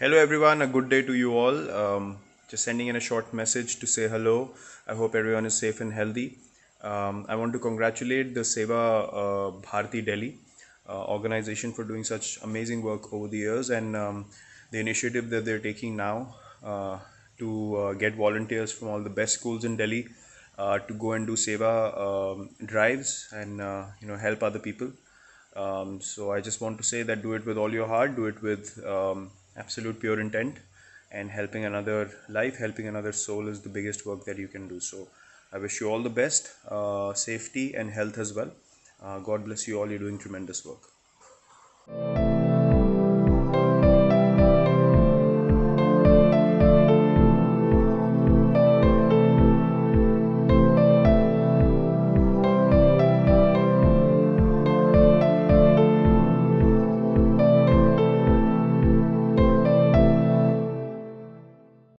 Hello, everyone. A good day to you all. Um, just sending in a short message to say hello. I hope everyone is safe and healthy. Um, I want to congratulate the Seva uh, Bharti Delhi uh, organization for doing such amazing work over the years and um, the initiative that they're taking now uh, to uh, get volunteers from all the best schools in Delhi uh, to go and do Seva um, drives and uh, you know help other people. Um, so I just want to say that do it with all your heart, do it with um, absolute pure intent, and helping another life, helping another soul is the biggest work that you can do. So I wish you all the best, uh, safety and health as well. Uh, God bless you all. You're doing tremendous work.